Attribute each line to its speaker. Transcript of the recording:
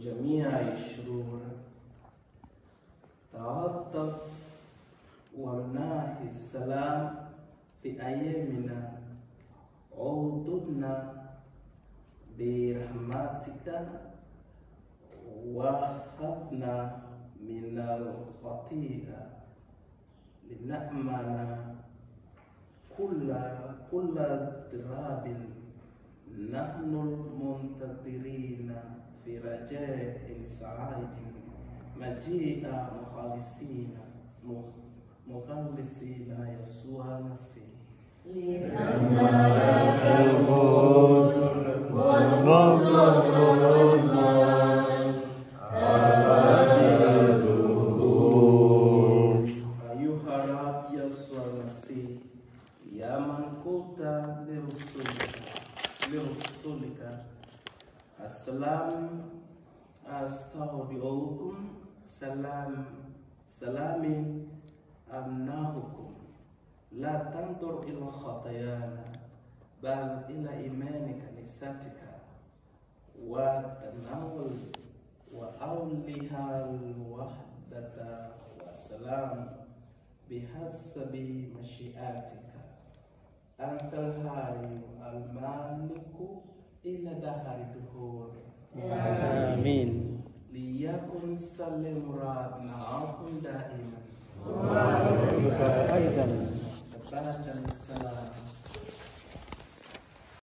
Speaker 1: جميع الشرور تعاطف وامنح السلام في أيامنا. عودنا برحمتك واحفظنا من الخطيئة لنأمن كل كل اضطراب. نحن المنتظرين في رجاء سعيد مجيء مخلصين مخلصين يسوع المسيح.
Speaker 2: لأن لك الملك والنصر والمجد أبديته
Speaker 1: أيها الرب يسوع المسيح يا من قلت لرسلك لرسلك السلام أستودعكم. سلام. سلامي أمنحكم لا تنظر إلى خطايانا بل إلى إيمان كنيستك وتناول وأولها الوحدة والسلام بحسب مشيئتك. أنت المالك ila dahari
Speaker 3: duhur.
Speaker 1: Amin. Liyakun salim murad ma'akum
Speaker 3: daiman. Wa
Speaker 1: ayyuka salam.